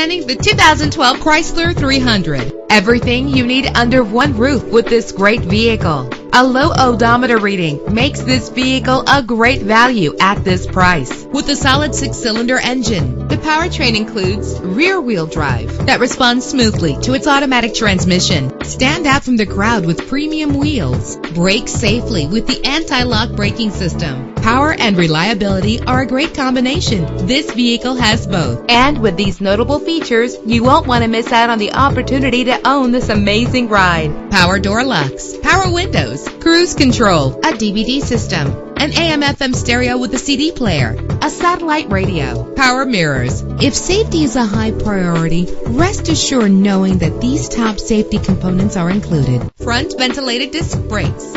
Presenting the 2012 Chrysler 300. Everything you need under one roof with this great vehicle. A low odometer reading makes this vehicle a great value at this price. With a solid six-cylinder engine, the powertrain includes rear-wheel drive that responds smoothly to its automatic transmission. Stand out from the crowd with premium wheels. Brake safely with the anti-lock braking system. Power and reliability are a great combination. This vehicle has both. And with these notable features, you won't want to miss out on the opportunity to own this amazing ride. Power door locks, power windows, cruise control, a DVD system, an AM FM stereo with a CD player, a satellite radio, power mirrors. If safety is a high priority, rest assured knowing that these top safety components are included. Front ventilated disc brakes,